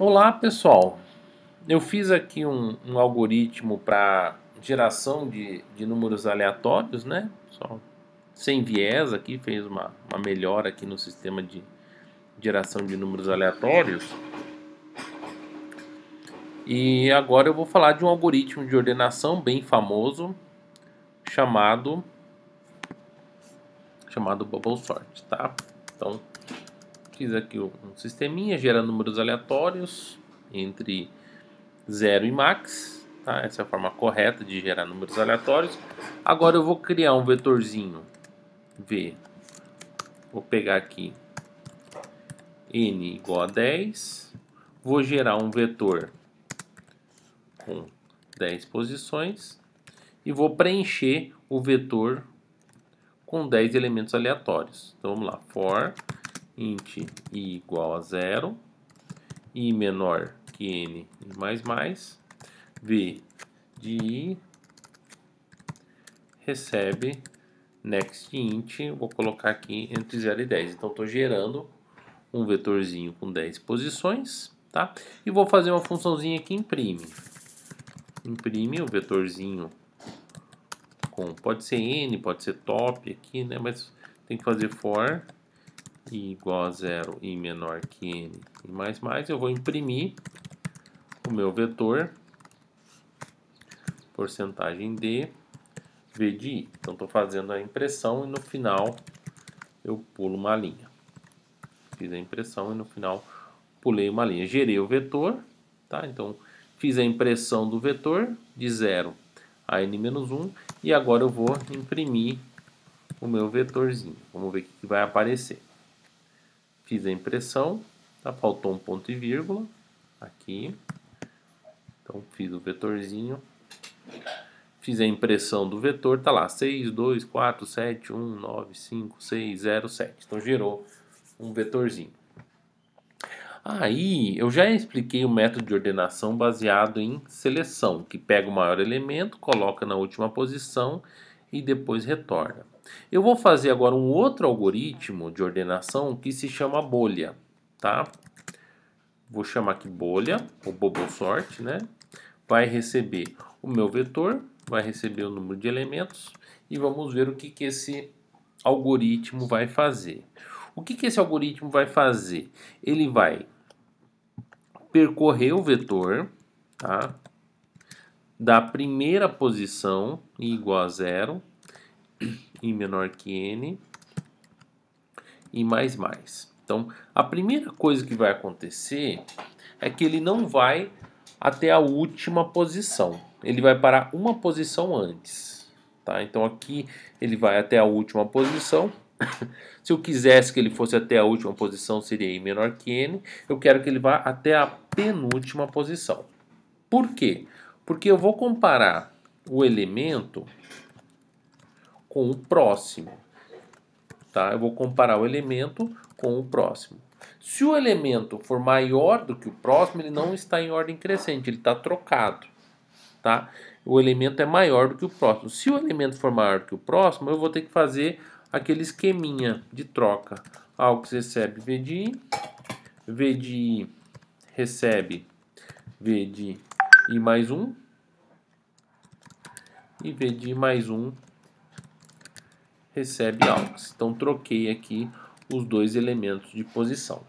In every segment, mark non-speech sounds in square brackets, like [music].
Olá pessoal, eu fiz aqui um, um algoritmo para geração de, de números aleatórios, né? Só sem viés aqui, fez uma, uma melhora aqui no sistema de geração de números aleatórios. E agora eu vou falar de um algoritmo de ordenação bem famoso chamado chamado Bubble Sort, tá? Então fiz aqui um sisteminha, gera números aleatórios entre 0 e max. Tá? Essa é a forma correta de gerar números aleatórios. Agora eu vou criar um vetorzinho V. Vou pegar aqui n igual a 10. Vou gerar um vetor com 10 posições. E vou preencher o vetor com 10 elementos aleatórios. Então vamos lá, for int i igual a zero, i menor que n mais mais, v de i recebe next int, vou colocar aqui entre 0 e 10. Então estou gerando um vetorzinho com 10 posições, tá? E vou fazer uma funçãozinha que imprime. Imprime o vetorzinho com, pode ser n, pode ser top aqui, né? Mas tem que fazer for igual a zero e menor que n e mais mais, eu vou imprimir o meu vetor porcentagem d v de i. Então estou fazendo a impressão e no final eu pulo uma linha. Fiz a impressão e no final pulei uma linha. Gerei o vetor, tá? Então fiz a impressão do vetor de 0 a n-1 e agora eu vou imprimir o meu vetorzinho. Vamos ver o que vai aparecer. Fiz a impressão, tá? faltou um ponto e vírgula aqui. Então fiz o vetorzinho. Fiz a impressão do vetor, tá lá, 6, 2, 4, 7, 1, 9, 5, 6, 0, 7. Então gerou um vetorzinho. Aí eu já expliquei o método de ordenação baseado em seleção, que pega o maior elemento, coloca na última posição e depois retorna. Eu vou fazer agora um outro algoritmo de ordenação que se chama bolha, tá? Vou chamar aqui bolha, ou bubble sort, né? Vai receber o meu vetor, vai receber o número de elementos e vamos ver o que, que esse algoritmo vai fazer. O que, que esse algoritmo vai fazer? Ele vai percorrer o vetor, tá? Da primeira posição, igual a zero, i menor que n e mais mais. Então, a primeira coisa que vai acontecer é que ele não vai até a última posição. Ele vai parar uma posição antes. Tá? Então, aqui ele vai até a última posição. [laughs] Se eu quisesse que ele fosse até a última posição, seria i menor que n. Eu quero que ele vá até a penúltima posição. Por quê? Porque eu vou comparar o elemento com o próximo. Tá? Eu vou comparar o elemento com o próximo. Se o elemento for maior do que o próximo, ele não está em ordem crescente, ele está trocado. Tá? O elemento é maior do que o próximo. Se o elemento for maior do que o próximo, eu vou ter que fazer aquele esqueminha de troca. Aux recebe V de I, V de I recebe V de I mais 1, e V de I mais 1 recebe aux. Então, troquei aqui os dois elementos de posição.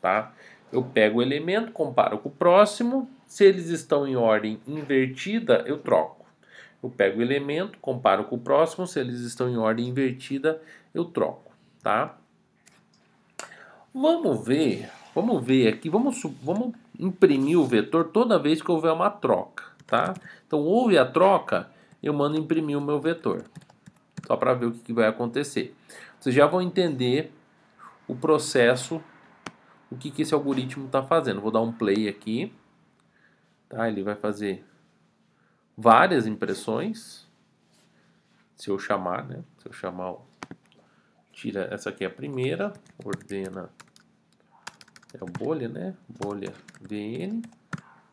Tá? Eu pego o elemento, comparo com o próximo. Se eles estão em ordem invertida, eu troco. Eu pego o elemento, comparo com o próximo. Se eles estão em ordem invertida, eu troco. Tá? Vamos ver, vamos ver aqui, vamos, vamos imprimir o vetor toda vez que houver uma troca. Tá? Então, houve a troca, eu mando imprimir o meu vetor só para ver o que, vai acontecer. Vocês já vão entender o processo, o que, que esse algoritmo está fazendo. Vou dar um play aqui, tá? Ele vai fazer várias impressões, se eu chamar, né? Se eu chamar, tira essa aqui é a primeira, ordena, é o bolha, né? Bolha VN.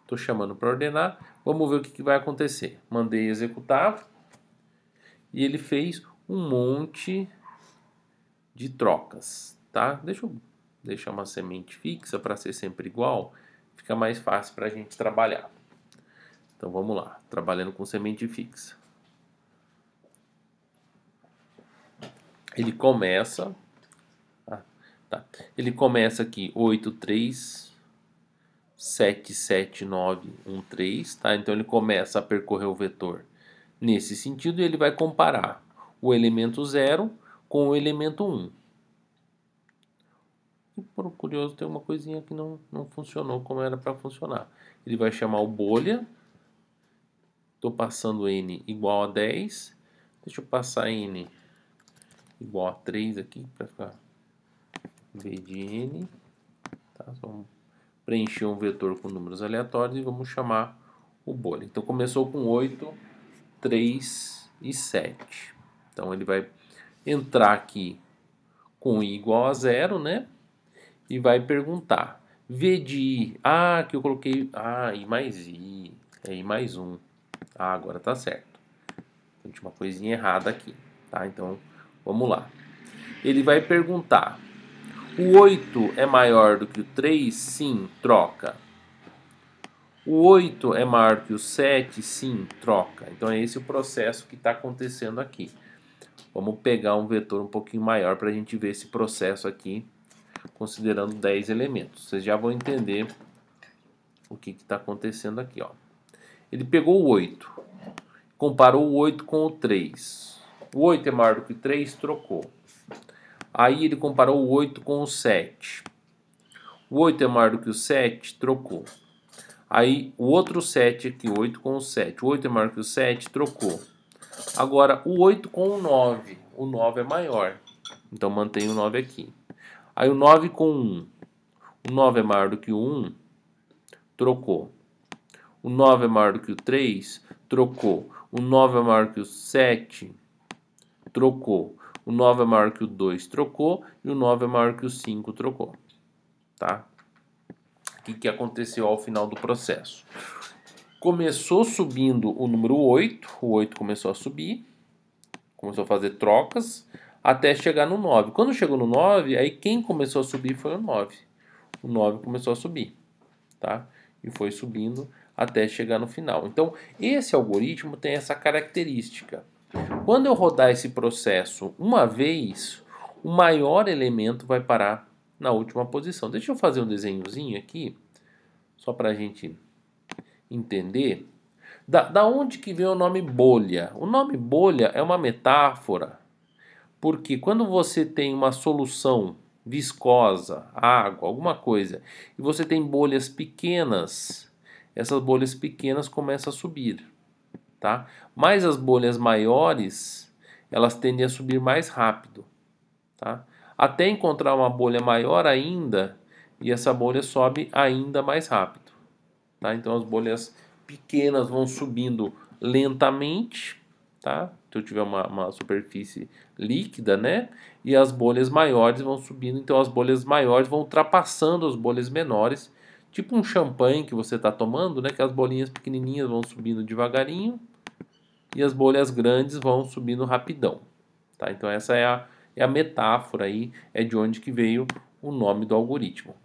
Estou chamando para ordenar. Vamos ver o que, que vai acontecer. Mandei executar e ele fez um monte de trocas, tá? Deixa eu deixar uma semente fixa para ser sempre igual. fica mais fácil para a gente trabalhar. Então vamos lá, trabalhando com semente fixa. Ele começa, ah, tá. Ele começa aqui 8 3 7 7 9 1 3, tá? Então ele começa a percorrer o vetor nesse sentido ele vai comparar o elemento 0 com o elemento 1. E por curioso tem uma coisinha que não, não funcionou como era para funcionar. Ele vai chamar o bolha Estou passando n igual a 10. Deixa eu passar n igual a 3 aqui para ficar v de n. Tá? Vamos preencher um vetor com números aleatórios e vamos chamar o bolha. Então começou com 8, 3 e 7. Então ele vai entrar aqui com i igual a zero, né? E vai perguntar. V de i. Ah, que eu coloquei. Ah, i mais i. É i mais 1. Ah, agora tá certo. Tem uma coisinha errada aqui, tá? Então, vamos lá. Ele vai perguntar: o 8 é maior do que o 3? Sim, troca. O 8 é maior que o 7? Sim, troca. Então, é esse o processo que está acontecendo aqui. Vamos pegar um vetor um pouquinho maior para a gente ver esse processo aqui, considerando 10 elementos. Vocês já vão entender o que está acontecendo aqui. Ó. Ele pegou o 8, comparou o 8 com o 3. O 8 é maior que o 3, trocou. Aí ele comparou o 8 com o 7. O 8 é maior que o 7, trocou. Aí o outro 7 aqui, 8 com o 7. O 8 é maior que o 7, trocou. Agora o 8 com o 9. O 9 é maior. Então mantém o 9 aqui. Aí o 9 com 1. O 9 é maior do que o 1, trocou. O 9 é maior do que o 3, trocou. O 9 é maior que o 7, trocou. O 9 é maior que o 2, trocou. E o 9 é maior que o 5, trocou. Tá? Que, que aconteceu ao final do processo? Começou subindo o número 8, o 8 começou a subir, começou a fazer trocas, até chegar no 9. Quando chegou no 9, aí quem começou a subir foi o 9. O 9 começou a subir, tá? E foi subindo até chegar no final. Então, esse algoritmo tem essa característica. Quando eu rodar esse processo uma vez, o maior elemento vai parar na última posição. Deixa eu fazer um desenhozinho aqui, só para a gente entender. Da, da onde que vem o nome bolha? O nome bolha é uma metáfora, porque quando você tem uma solução viscosa, água, alguma coisa, e você tem bolhas pequenas essas bolhas pequenas começam a subir, tá? Mas as bolhas maiores, elas tendem a subir mais rápido, tá? Até encontrar uma bolha maior ainda, e essa bolha sobe ainda mais rápido, tá? Então as bolhas pequenas vão subindo lentamente, tá? Se eu tiver uma, uma superfície líquida, né? E as bolhas maiores vão subindo, então as bolhas maiores vão ultrapassando as bolhas menores Tipo um champanhe que você está tomando, né? Que as bolinhas pequenininhas vão subindo devagarinho e as bolhas grandes vão subindo rapidão. Tá? Então essa é a, é a metáfora aí, é de onde que veio o nome do algoritmo.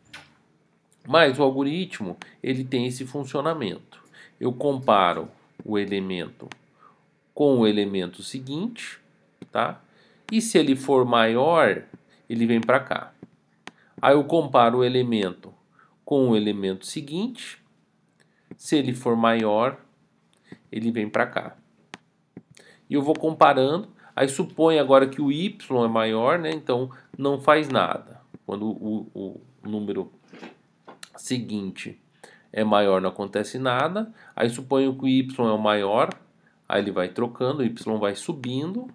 Mas o algoritmo ele tem esse funcionamento. Eu comparo o elemento com o elemento seguinte, tá? E se ele for maior, ele vem para cá. Aí eu comparo o elemento com o elemento seguinte. Se ele for maior, ele vem para cá. E eu vou comparando. Aí supõe agora que o y é maior, né? Então não faz nada. Quando o, o, número seguinte é maior, não acontece nada. Aí suponho que o y é o maior, aí ele vai trocando, o y vai subindo,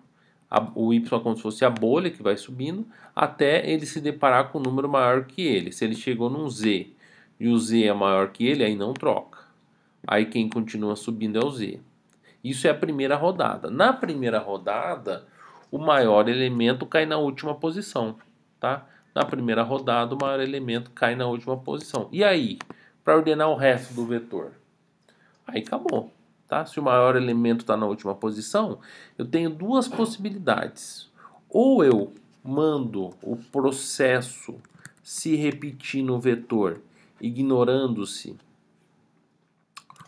a, o y é como se fosse a bolha que vai subindo, até ele se deparar com um número maior que ele. Se ele chegou num z e o Z é maior que ele, aí não troca. Aí quem continua subindo é o Z. Isso é a primeira rodada. Na primeira rodada, o maior elemento cai na última posição, tá? Na primeira rodada, o maior elemento cai na última posição. E aí, para ordenar o resto do vetor? Aí acabou, tá? Se o maior elemento está na última posição, eu tenho duas possibilidades. Ou eu mando o processo se repetir no vetor ignorando-se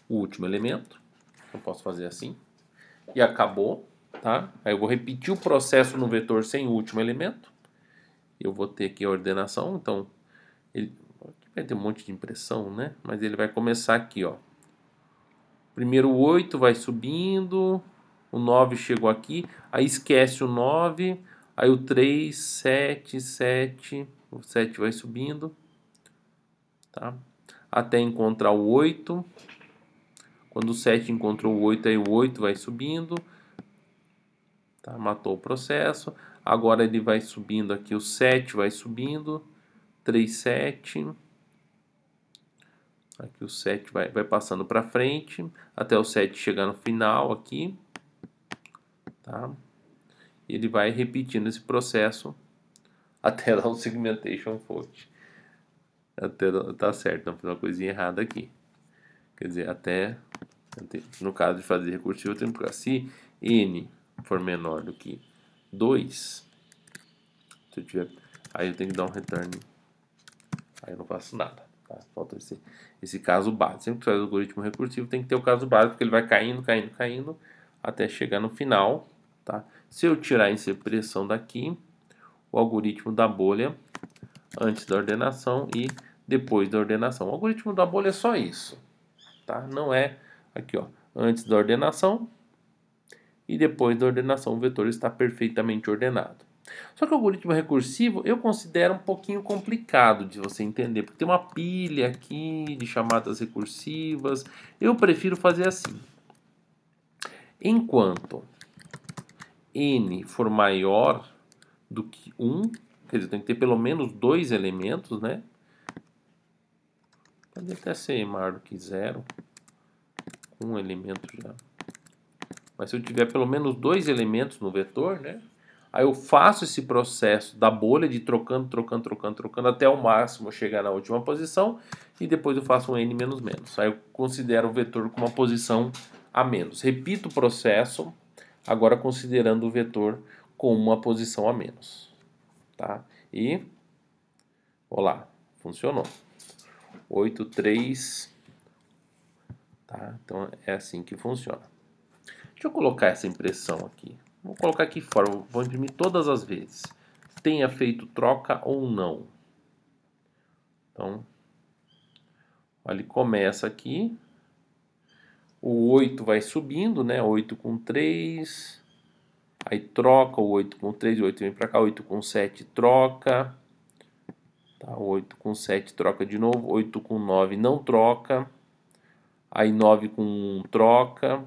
o último elemento. Eu posso fazer assim. E acabou, tá? Aí eu vou repetir o processo no vetor sem o último elemento. Eu vou ter aqui a ordenação, então ele vai ter um monte de impressão, né? Mas ele vai começar aqui, ó. Primeiro o 8 vai subindo, o 9 chegou aqui, aí esquece o 9, aí o 3, 7, 7, o 7 vai subindo, tá? Até encontrar o 8. Quando o 7 encontrou o 8, aí o 8 vai subindo, tá? Matou o processo. Agora ele vai subindo aqui, o 7 vai subindo, 3, 7. Aqui o 7 vai, vai passando para frente, até o 7 chegar no final aqui. Tá? Ele vai repetindo esse processo [laughs] até dar um segmentation fault. Até tá certo, não fiz uma coisinha errada aqui. Quer dizer, até no caso de fazer recursivo, eu tenho que colocar se n for menor do que 2, se eu tiver, aí eu tenho que dar um return. Aí eu não faço nada. Tá? Falta esse, esse caso básico. Sempre que faz o algoritmo recursivo tem que ter o caso básico, porque ele vai caindo, caindo, caindo, até chegar no final. Tá? Se eu tirar essa expressão daqui, o algoritmo da bolha antes da ordenação e depois da ordenação. O algoritmo da bolha é só isso. Tá? Não é aqui, ó, antes da ordenação e depois da ordenação o vetor está perfeitamente ordenado. Só que o algoritmo recursivo eu considero um pouquinho complicado de você entender, porque tem uma pilha aqui de chamadas recursivas. Eu prefiro fazer assim. Enquanto n for maior do que 1, quer dizer, tem que ter pelo menos dois elementos, né? Pode até ser maior do que zero, um elemento já. Mas se eu tiver pelo menos dois elementos no vetor, né? Aí eu faço esse processo da bolha de trocando, trocando, trocando, trocando até o máximo chegar na última posição e depois eu faço um n menos menos. Aí eu considero o vetor com uma posição a menos. Repito o processo, agora considerando o vetor com uma posição a menos. Tá? E, olá, funcionou. 8, 3, tá? Então é assim que funciona. Deixa eu colocar essa impressão aqui. Vou colocar aqui fora, vou imprimir todas as vezes. Tenha feito troca ou não. Então, ele começa aqui. O 8 vai subindo, né? 8 com 3. Aí troca o 8 com 3, o 8 vem para cá, 8 com 7 troca. Tá, 8 com 7 troca de novo, 8 com 9 não troca. Aí 9 com 1 troca.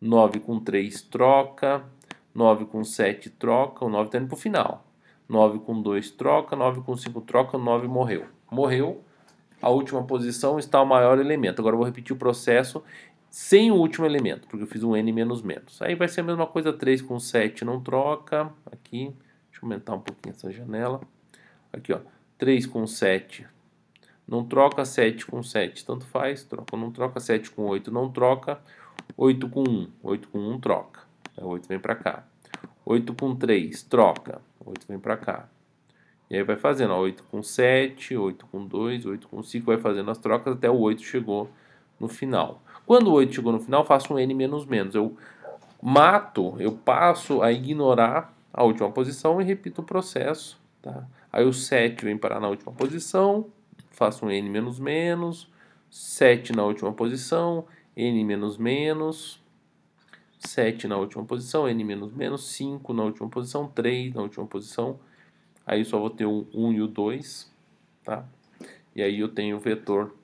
9 com 3 troca, 9 com 7 troca, o 9 está indo para o final. 9 com 2 troca, 9 com 5 troca, o 9 morreu. Morreu, a última posição está o maior elemento. Agora eu vou repetir o processo sem o último elemento, porque eu fiz um n menos menos. Aí vai ser a mesma coisa, 3 com 7 não troca, aqui, deixa eu aumentar um pouquinho essa janela. Aqui, ó, 3 com 7 não troca, 7 com 7 tanto faz, troca não troca, 7 com 8 não troca, 8 com 1, 8 com 1 troca. 8 vem para cá. 8 com 3, troca. 8 vem para cá. E aí vai fazendo, ó, 8 com 7, 8 com 2, 8 com 5, vai fazendo as trocas até o 8 chegou no final. Quando o 8 chegou no final, faço um n menos menos. Eu mato, eu passo a ignorar a última posição e repito o processo. Tá? Aí o 7 vem parar na última posição, faço um n menos menos, 7 na última posição, n menos menos, 7 na última posição, n menos menos, 5 na última posição, 3 na última posição. Aí só vou ter o 1 e o 2, tá? E aí eu tenho o vetor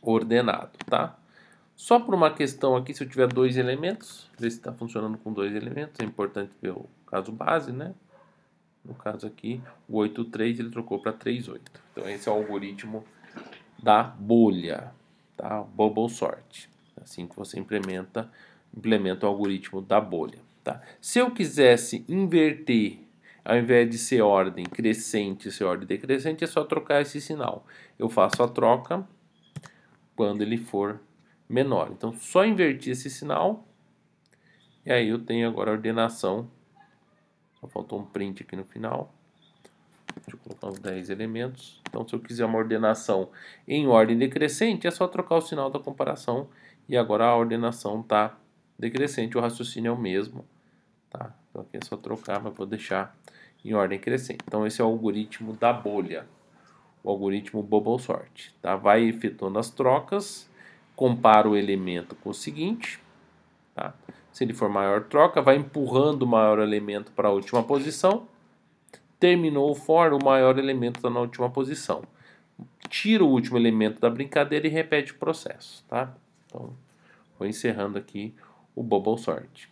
ordenado, tá? Só por uma questão aqui, se eu tiver dois elementos, ver se está funcionando com dois elementos, é importante ver o caso base, né? No caso aqui, o 8.3 ele trocou para 3.8. Então esse é o algoritmo da bolha tá? Bubble sort. Assim que você implementa, implementa o algoritmo da bolha, tá? Se eu quisesse inverter, ao invés de ser ordem crescente, ser ordem decrescente, é só trocar esse sinal. Eu faço a troca quando ele for menor. Então, só invertir esse sinal, e aí eu tenho agora a ordenação. Faltou um print aqui no final. Deixa eu colocar uns 10 elementos. Então, se eu quiser uma ordenação em ordem decrescente, é só trocar o sinal da comparação e agora a ordenação está decrescente, o raciocínio é o mesmo. Tá? Então aqui é só trocar, mas vou deixar em ordem crescente. Então esse é o algoritmo da bolha, o algoritmo Bubble Sort. Tá? Vai efetuando as trocas, compara o elemento com o seguinte. Tá? Se ele for maior troca, vai empurrando o maior elemento para a última posição. Terminou o for, o maior elemento está na última posição. Tira o último elemento da brincadeira e repete o processo. Tá? Então, vou encerrando aqui o Bubble Sort.